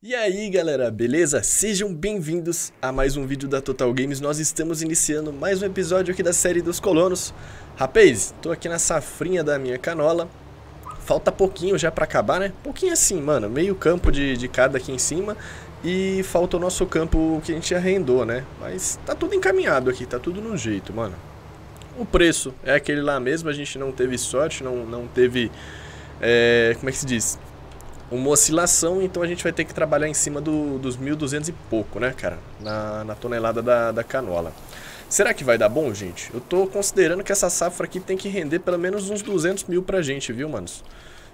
E aí galera, beleza? Sejam bem-vindos a mais um vídeo da Total Games. Nós estamos iniciando mais um episódio aqui da série dos colonos. Rapaz, tô aqui na safrinha da minha canola. Falta pouquinho já pra acabar, né? Pouquinho assim, mano. Meio campo de, de cada aqui em cima. E falta o nosso campo que a gente arrendou, né? Mas tá tudo encaminhado aqui, tá tudo no jeito, mano. O preço é aquele lá mesmo, a gente não teve sorte, não, não teve... É, como é que se diz? Uma oscilação, então a gente vai ter que trabalhar em cima do, dos 1.200 e pouco, né, cara? Na, na tonelada da, da canola. Será que vai dar bom, gente? Eu tô considerando que essa safra aqui tem que render pelo menos uns 200 mil pra gente, viu, manos?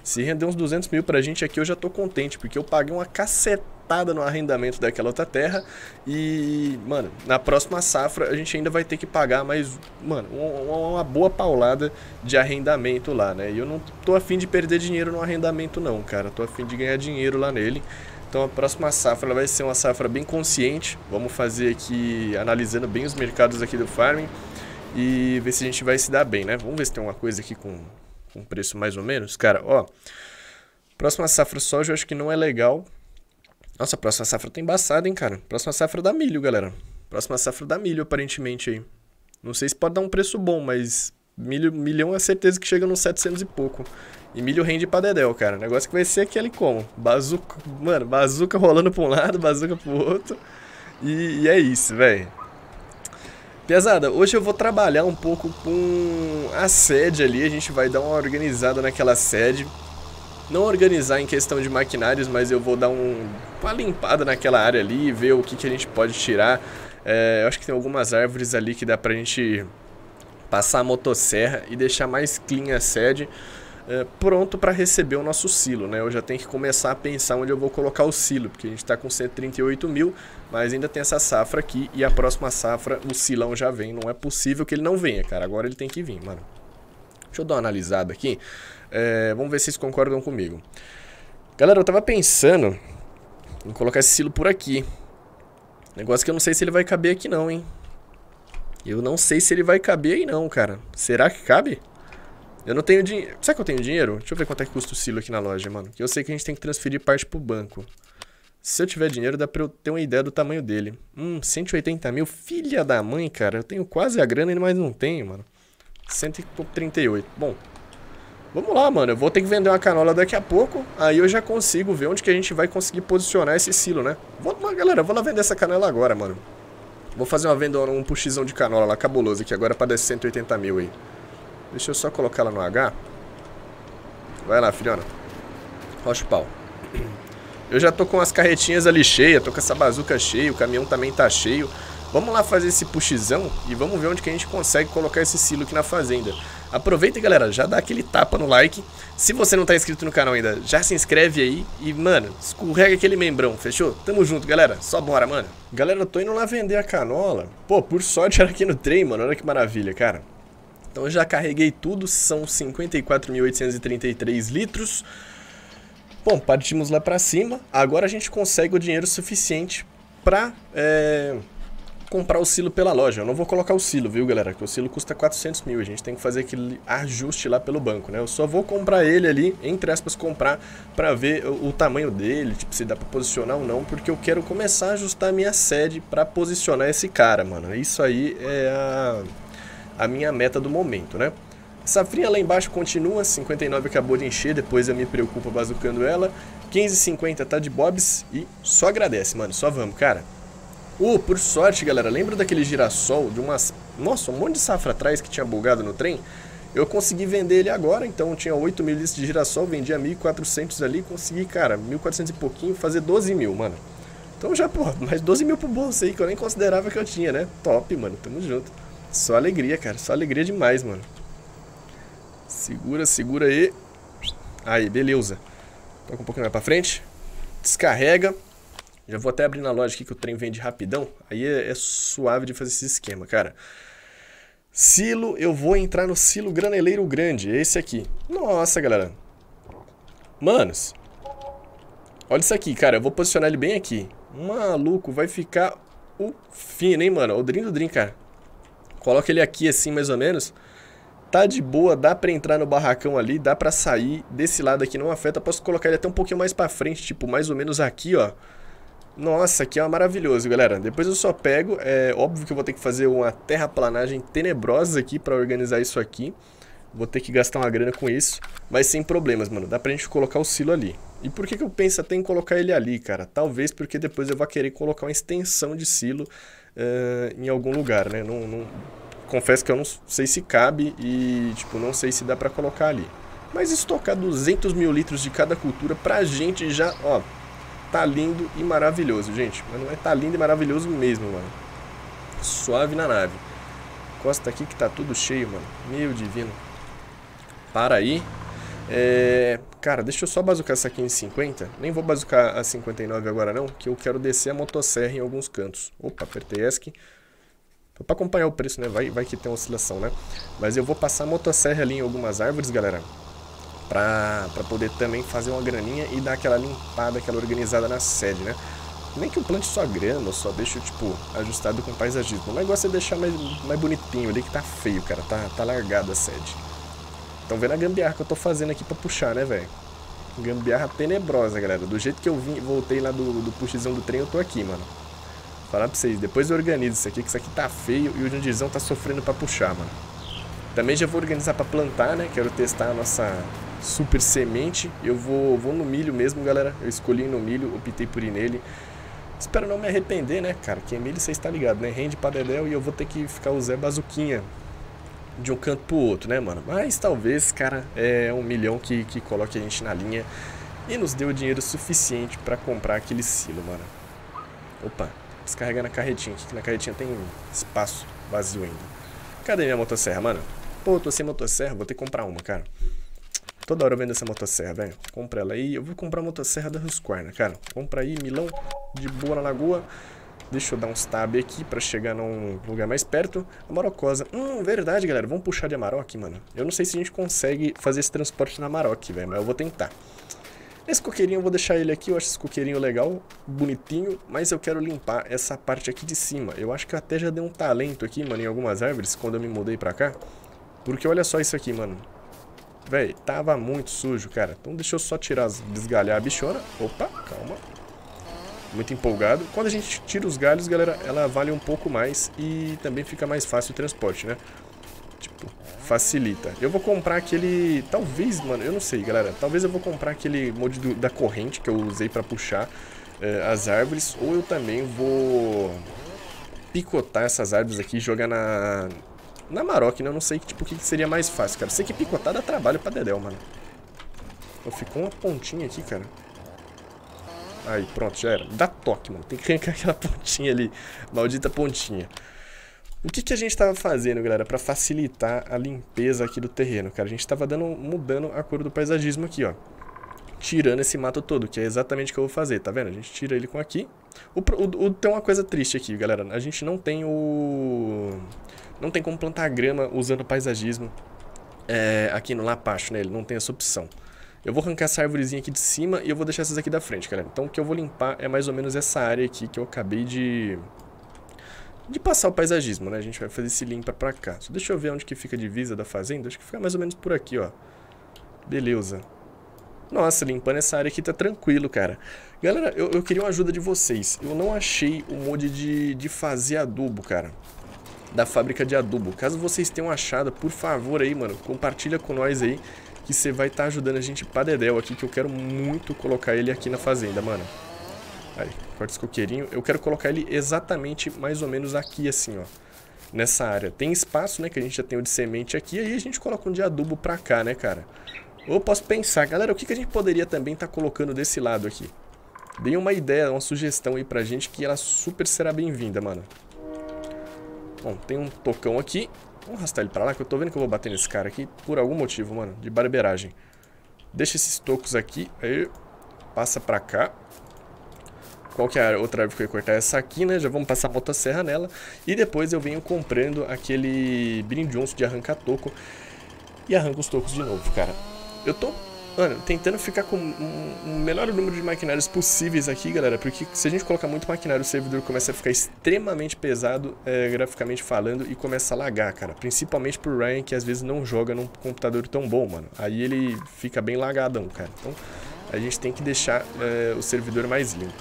Se render uns 200 mil pra gente aqui, eu já tô contente, porque eu paguei uma cacetada no arrendamento daquela outra terra. E, mano, na próxima safra a gente ainda vai ter que pagar mais, mano, uma, uma boa paulada de arrendamento lá, né? E eu não tô afim de perder dinheiro no arrendamento, não, cara. Tô afim de ganhar dinheiro lá nele. Então a próxima safra vai ser uma safra bem consciente. Vamos fazer aqui, analisando bem os mercados aqui do farming e ver se a gente vai se dar bem, né? Vamos ver se tem uma coisa aqui com com preço mais ou menos. Cara, ó, próxima safra soja eu acho que não é legal. Nossa, próxima safra tá embaçada, hein, cara. Próxima safra dá milho, galera. Próxima safra dá milho, aparentemente, aí. Não sei se pode dar um preço bom, mas milho, milhão é certeza que chega nos 700 e pouco. E milho rende pra dedéu, cara. O negócio que vai ser aquele como? Bazuca, mano, bazuca rolando pra um lado, bazuca pro outro. E, e é isso, velho. Pesada, hoje eu vou trabalhar um pouco com a sede ali, a gente vai dar uma organizada naquela sede. Não organizar em questão de maquinários, mas eu vou dar um, uma limpada naquela área ali, ver o que, que a gente pode tirar. É, eu acho que tem algumas árvores ali que dá pra gente passar a motosserra e deixar mais clean a sede é, pronto para receber o nosso silo, né? Eu já tenho que começar a pensar onde eu vou colocar o silo, porque a gente está com 138 mil, mas ainda tem essa safra aqui e a próxima safra o silão já vem. Não é possível que ele não venha, cara. Agora ele tem que vir, mano. Deixa eu dar uma analisada aqui. É, vamos ver se vocês concordam comigo. Galera, eu tava pensando em colocar esse silo por aqui. Negócio que eu não sei se ele vai caber aqui não, hein? Eu não sei se ele vai caber aí não, cara. Será que cabe? Eu não tenho dinheiro. Será que eu tenho dinheiro? Deixa eu ver quanto é que custa o silo aqui na loja, mano. Que eu sei que a gente tem que transferir parte pro banco. Se eu tiver dinheiro, dá pra eu ter uma ideia do tamanho dele. Hum, 180 mil. Filha da mãe, cara. Eu tenho quase a grana, mas não tenho, mano. 138. Bom, vamos lá, mano. Eu vou ter que vender uma canola daqui a pouco. Aí eu já consigo ver onde que a gente vai conseguir posicionar esse silo, né? Vou, galera, vou lá vender essa canola agora, mano. Vou fazer uma venda, um puxizão de canola lá, cabuloso aqui agora pra dar 180 mil aí. Deixa eu só colocar ela no H. Vai lá, filhona. Rocha o pau. Eu já tô com as carretinhas ali cheias, tô com essa bazuca cheia, o caminhão também tá cheio. Vamos lá fazer esse puxizão e vamos ver onde que a gente consegue colocar esse silo aqui na fazenda. Aproveita, galera, já dá aquele tapa no like. Se você não tá inscrito no canal ainda, já se inscreve aí e, mano, escorrega aquele membrão, fechou? Tamo junto, galera. Só bora, mano. Galera, eu tô indo lá vender a canola. Pô, por sorte era aqui no trem, mano. Olha que maravilha, cara. Então já carreguei tudo, são 54.833 litros. Bom, partimos lá para cima. Agora a gente consegue o dinheiro suficiente para é, comprar o silo pela loja. Eu não vou colocar o silo, viu, galera? Porque o silo custa 400 mil. A gente tem que fazer aquele ajuste lá pelo banco, né? Eu só vou comprar ele ali, entre aspas, comprar para ver o, o, tamanho dele, tipo, se dá para posicionar ou não, porque eu quero começar a ajustar a minha sede para posicionar esse cara, mano. Isso aí é a a minha meta do momento, né? Safrinha lá embaixo continua, 59 acabou de encher, depois eu me preocupo bazucando ela. 15,50 tá de bobs e só agradece, mano, só vamos, cara. Uh, por sorte, galera, lembra daquele girassol de umas... Nossa, um monte de safra atrás que tinha bugado no trem? Eu consegui vender ele agora, então tinha 8 mil litros de girassol, vendia 1.400 ali, consegui, cara, 1.400 e pouquinho, fazer 12 mil, mano. Então já, pô, mais 12 mil pro bolso aí, que eu nem considerava que eu tinha, né? Top, mano, tamo junto. Só alegria, cara. Só alegria demais, mano. Segura, segura aí. Aí, beleza. Toca um pouquinho mais pra frente. Descarrega. Já vou até abrir na loja aqui que o trem vende rapidão. Aí é, é suave de fazer esse esquema, cara. Silo, eu vou entrar no silo graneleiro grande. Esse aqui. Nossa, galera. Manos. Olha isso aqui, cara. Eu vou posicionar ele bem aqui. Maluco, vai ficar o fino, hein, mano. O Dream do Dream, cara. Coloca ele aqui assim, mais ou menos. tá de boa, dá pra entrar no barracão ali, dá pra sair. Desse lado aqui não afeta, posso colocar ele até um pouquinho mais pra frente, tipo, mais ou menos aqui, ó. Nossa, aqui é maravilhoso, galera. Depois eu só pego, é óbvio que eu vou ter que fazer uma terraplanagem tenebrosa aqui pra organizar isso aqui. Vou ter que gastar uma grana com isso, mas sem problemas, mano. Dá pra gente colocar o silo ali. E por que, que eu penso até em colocar ele ali, cara? Talvez porque depois eu vou querer colocar uma extensão de silo uh, em algum lugar, né? Não, não... Confesso que eu não sei se cabe e, tipo, não sei se dá pra colocar ali. Mas estocar 200 mil litros de cada cultura pra gente já, ó, tá lindo e maravilhoso, gente. Mas não é tá lindo e maravilhoso mesmo, mano. Suave na nave. Costa aqui que tá tudo cheio, mano. Meu divino para aí. É, cara, deixa eu só bazucar essa aqui em 50. Nem vou bazucar a 59 agora não, que eu quero descer a motosserra em alguns cantos. Opa, apertei ESC. Para acompanhar o preço, né? Vai, vai que tem oscilação, né? Mas eu vou passar a motosserra ali em algumas árvores, galera. Pra, pra poder também fazer uma graninha e dar aquela limpada, aquela organizada na sede, né? Nem que eu plante só grama, só deixo, tipo, ajustado com paisagismo. O negócio é deixar mais, mais bonitinho ali, que tá feio, cara. Tá, tá largado a sede. Estão vendo a gambiarra que eu tô fazendo aqui pra puxar, né, velho? Gambiarra tenebrosa, galera. Do jeito que eu vim, voltei lá do, do puxizão do trem, eu tô aqui, mano. Falar pra vocês, depois eu organizo isso aqui, que isso aqui tá feio e o Jundizão tá sofrendo pra puxar, mano. Também já vou organizar pra plantar, né? Quero testar a nossa super semente. Eu vou, vou no milho mesmo, galera. Eu escolhi no milho, optei por ir nele. Espero não me arrepender, né, cara? Que é milho, você está ligado, né? Rende pra dedéu e eu vou ter que ficar o Zé Bazuquinha de um canto pro outro, né, mano? Mas talvez, cara, é um milhão que, que coloque a gente na linha e nos dê o dinheiro suficiente para comprar aquele silo, mano. Opa, descarregando a carretinha que na carretinha tem espaço vazio ainda. Cadê minha motosserra, mano? Pô, tô sem motosserra, vou ter que comprar uma, cara. Toda hora eu vendo essa motosserra, velho. Compra ela aí. Eu vou comprar a motosserra da Husqvarna, cara. Compra aí, Milão, de boa na lagoa. Deixa eu dar uns tab aqui pra chegar num lugar mais perto. Amarocosa. Hum, verdade, galera. Vamos puxar de Amarok, mano. Eu não sei se a gente consegue fazer esse transporte na Amarok, velho. Mas eu vou tentar. Esse coqueirinho eu vou deixar ele aqui. Eu acho esse coqueirinho legal, bonitinho. Mas eu quero limpar essa parte aqui de cima. Eu acho que eu até já dei um talento aqui, mano, em algumas árvores, quando eu me mudei pra cá. Porque olha só isso aqui, mano. Véi, tava muito sujo, cara. Então deixa eu só tirar, desgalhar a bichona. Opa, calma muito empolgado. Quando a gente tira os galhos, galera, ela vale um pouco mais e também fica mais fácil o transporte, né? Tipo, facilita. Eu vou comprar aquele... Talvez, mano, eu não sei, galera. Talvez eu vou comprar aquele mod do, da corrente que eu usei pra puxar uh, as árvores. Ou eu também vou picotar essas árvores aqui e jogar na... Na Maroc, né? Eu não sei tipo, o que seria mais fácil, cara. Sei que picotar dá trabalho pra Dedel, mano. Ficou uma pontinha aqui, cara. Aí, pronto, já era. Dá toque, mano. Tem que arrancar aquela pontinha ali. Maldita pontinha. O que, que a gente estava fazendo, galera, para facilitar a limpeza aqui do terreno, cara? A gente estava dando, mudando a cor do paisagismo aqui, ó. Tirando esse mato todo, que é exatamente o que eu vou fazer, tá vendo? A gente tira ele com aqui. O, o, o, tem uma coisa triste aqui, galera. A gente não tem o... Não tem como plantar grama usando paisagismo é, aqui no Lapacho, né? Ele não tem essa opção. Eu vou arrancar essa árvorezinha aqui de cima e eu vou deixar essas aqui da frente, galera. Então o que eu vou limpar é mais ou menos essa área aqui que eu acabei de... De passar o paisagismo, né? A gente vai fazer esse limpa pra cá. Só deixa eu ver onde que fica a divisa da fazenda. Acho que fica mais ou menos por aqui, ó. Beleza. Nossa, limpando essa área aqui tá tranquilo, cara. Galera, eu, eu queria uma ajuda de vocês. Eu não achei o mod de, de fazer adubo, cara. Da fábrica de adubo. Caso vocês tenham achado, por favor aí, mano, compartilha com nós aí que você vai estar tá ajudando a gente pra dedéu aqui, que eu quero muito colocar ele aqui na fazenda, mano. Aí, corta esse coqueirinho. Eu quero colocar ele exatamente mais ou menos aqui, assim, ó. Nessa área. Tem espaço, né, que a gente já tem o de semente aqui, aí a gente coloca um de adubo pra cá, né, cara. Ou posso pensar, galera, o que, que a gente poderia também estar tá colocando desse lado aqui? Dei uma ideia, uma sugestão aí pra gente que ela super será bem-vinda, mano. Bom, tem um tocão aqui. Vamos arrastar ele pra lá, que eu tô vendo que eu vou bater nesse cara aqui por algum motivo, mano, de barbeiragem. Deixa esses tocos aqui, aí passa pra cá. Qual que é a outra árvore que eu ia cortar? Essa aqui, né? Já vamos passar a motosserra nela. E depois eu venho comprando aquele brindionço de arrancar toco. E arranco os tocos de novo, cara. Eu tô Mano, tentando ficar com um, um menor número de maquinários possíveis aqui, galera, porque se a gente colocar muito maquinário, o servidor começa a ficar extremamente pesado, é, graficamente falando, e começa a lagar, cara. Principalmente pro Ryan, que às vezes não joga num computador tão bom, mano. Aí ele fica bem lagadão, cara. Então, a gente tem que deixar é, o servidor mais limpo.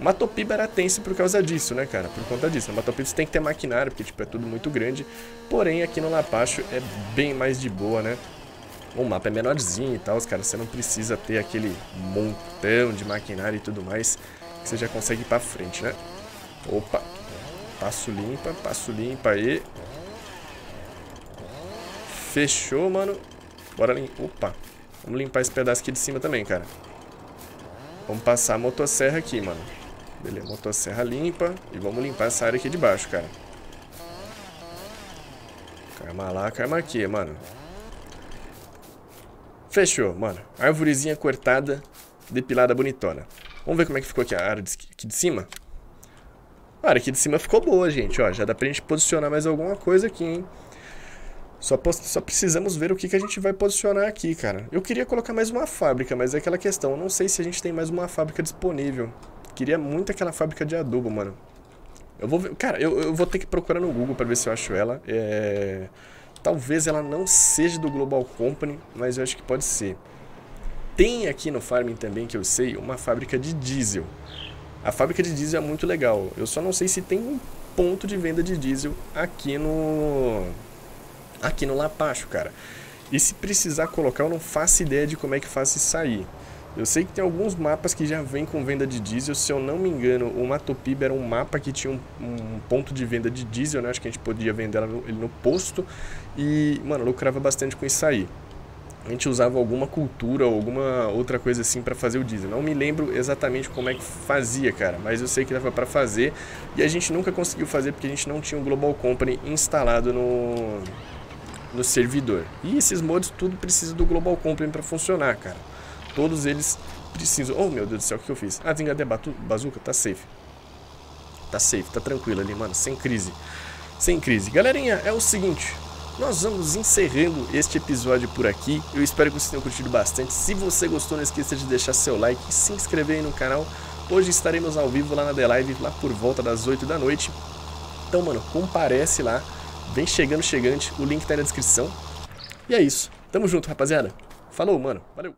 Matopiba era tenso por causa disso, né, cara? Por conta disso. Na Matopiba você tem que ter maquinário, porque, tipo, é tudo muito grande. Porém, aqui no Lapacho é bem mais de boa, né? O mapa é menorzinho e tal, cara, você não precisa ter aquele montão de maquinário e tudo mais, que você já consegue ir pra frente, né? Opa, passo limpa, passo limpa aí. Fechou, mano. Bora limpar. Opa, vamos limpar esse pedaço aqui de cima também, cara. Vamos passar a motosserra aqui, mano. Beleza, motosserra limpa. E vamos limpar essa área aqui de baixo, cara. Karma lá, karma aqui, mano. Fechou, mano. Árvorezinha cortada, depilada bonitona. Vamos ver como é que ficou aqui a área de, aqui de cima? A área aqui de cima ficou boa, gente. Ó, já dá pra gente posicionar mais alguma coisa aqui, hein? Só, só precisamos ver o que, que a gente vai posicionar aqui, cara. Eu queria colocar mais uma fábrica, mas é aquela questão. Eu não sei se a gente tem mais uma fábrica disponível. Queria muito aquela fábrica de adubo, mano. Eu vou ver... Cara, eu, eu vou ter que procurar no Google pra ver se eu acho ela. É... Talvez ela não seja do Global Company, mas eu acho que pode ser. Tem aqui no Farming também, que eu sei, uma fábrica de diesel. A fábrica de diesel é muito legal. Eu só não sei se tem um ponto de venda de diesel aqui no aqui no Lapacho, cara. E se precisar colocar, eu não faço ideia de como é que faz isso sair. Eu sei que tem alguns mapas que já vêm com venda de diesel. Se eu não me engano, o Matopiba era um mapa que tinha um, um ponto de venda de diesel, né? Acho que a gente podia vender ele no posto. E, mano, lucrava bastante com isso aí. A gente usava alguma cultura ou alguma outra coisa assim para fazer o diesel. Não me lembro exatamente como é que fazia, cara, mas eu sei que dava para fazer e a gente nunca conseguiu fazer porque a gente não tinha o Global Company instalado no no servidor. E esses mods tudo precisa do Global Company para funcionar, cara. Todos eles precisam... Oh, meu Deus do céu, o que eu fiz? Ah, desengadei a bazuca, tá safe. Tá safe, tá tranquilo ali, mano, sem crise. Sem crise. Galerinha, é o seguinte, nós vamos encerrando este episódio por aqui. Eu espero que vocês tenham curtido bastante. Se você gostou, não esqueça de deixar seu like e se inscrever aí no canal. Hoje estaremos ao vivo lá na The Live, lá por volta das 8 da noite. Então, mano, comparece lá. Vem chegando, chegante. O link tá aí na descrição. E é isso. Tamo junto, rapaziada. Falou, mano. Valeu.